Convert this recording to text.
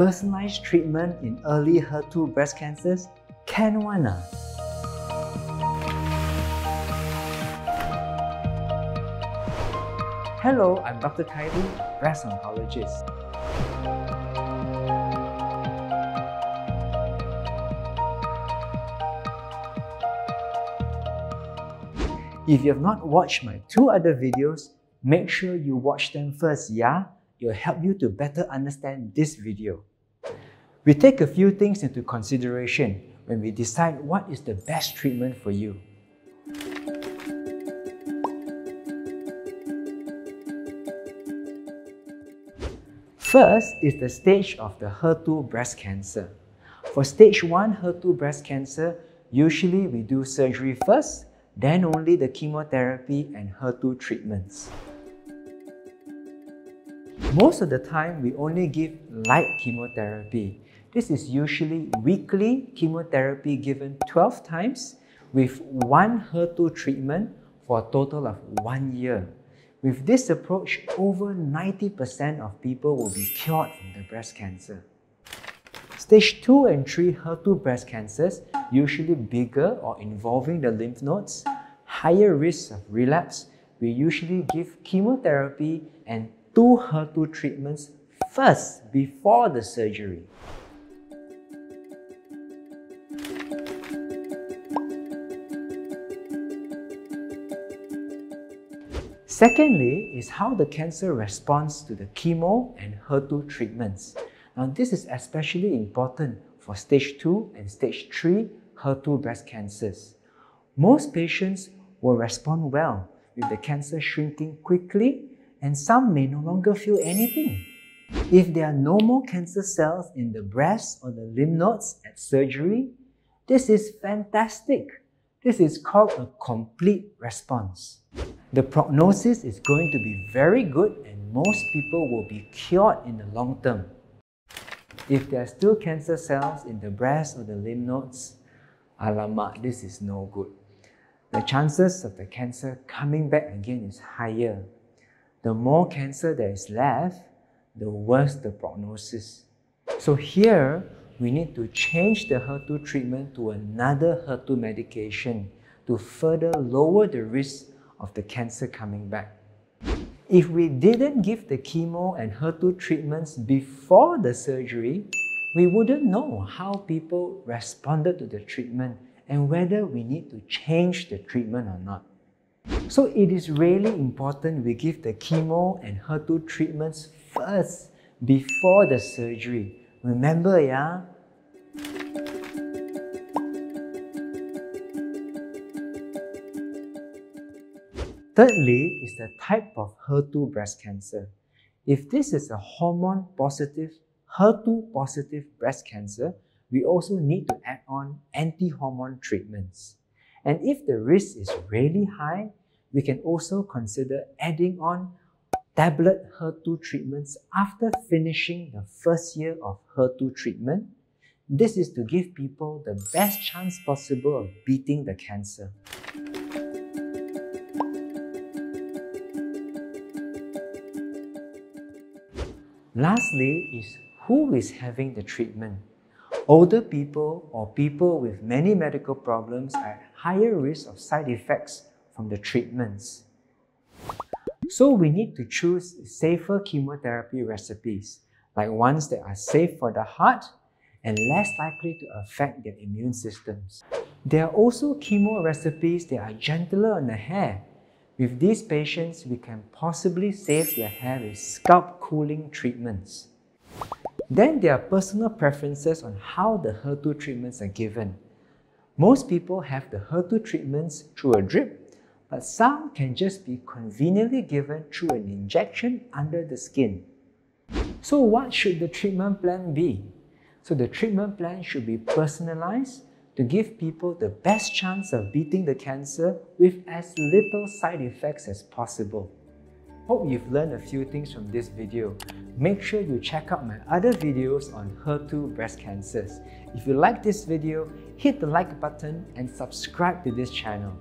personalized treatment in early HER2 breast cancers? Can one? Ah? Hello, I'm Dr. Kiley, breast oncologist. If you have not watched my two other videos, make sure you watch them first, yeah? It will help you to better understand this video. We take a few things into consideration when we decide what is the best treatment for you. First is the stage of the HER2 breast cancer. For stage 1 HER2 breast cancer, usually we do surgery first, then only the chemotherapy and HER2 treatments. Most of the time, we only give light chemotherapy. This is usually weekly chemotherapy given 12 times with one HER2 treatment for a total of one year. With this approach, over 90% of people will be cured from the breast cancer. Stage 2 and 3 HER2 breast cancers, usually bigger or involving the lymph nodes, higher risk of relapse, we usually give chemotherapy and two HER2 treatments first before the surgery. Secondly is how the cancer responds to the chemo and HER2 treatments. Now this is especially important for stage 2 and stage 3 HER2 breast cancers. Most patients will respond well with the cancer shrinking quickly and some may no longer feel anything. If there are no more cancer cells in the breast or the lymph nodes at surgery, this is fantastic. This is called a complete response the prognosis is going to be very good and most people will be cured in the long term. If there are still cancer cells in the breast or the lymph nodes, alamak, this is no good. The chances of the cancer coming back again is higher. The more cancer there is left, the worse the prognosis. So here, we need to change the HER2 treatment to another HER2 medication to further lower the risk of the cancer coming back. If we didn't give the chemo and HER2 treatments before the surgery, we wouldn't know how people responded to the treatment and whether we need to change the treatment or not. So it is really important we give the chemo and HER2 treatments first before the surgery. Remember, yeah? Thirdly is the type of HER2 breast cancer. If this is a hormone positive, HER2 positive breast cancer, we also need to add on anti-hormone treatments. And if the risk is really high, we can also consider adding on tablet HER2 treatments after finishing the first year of HER2 treatment. This is to give people the best chance possible of beating the cancer. Lastly is who is having the treatment. Older people or people with many medical problems are at higher risk of side effects from the treatments. So we need to choose safer chemotherapy recipes, like ones that are safe for the heart and less likely to affect their immune systems. There are also chemo recipes that are gentler on the hair with these patients, we can possibly save their hair with scalp cooling treatments. Then there are personal preferences on how the HER2 treatments are given. Most people have the HER2 treatments through a drip, but some can just be conveniently given through an injection under the skin. So what should the treatment plan be? So the treatment plan should be personalized to give people the best chance of beating the cancer with as little side effects as possible. Hope you've learned a few things from this video. Make sure you check out my other videos on HER2 breast cancers. If you like this video, hit the like button and subscribe to this channel.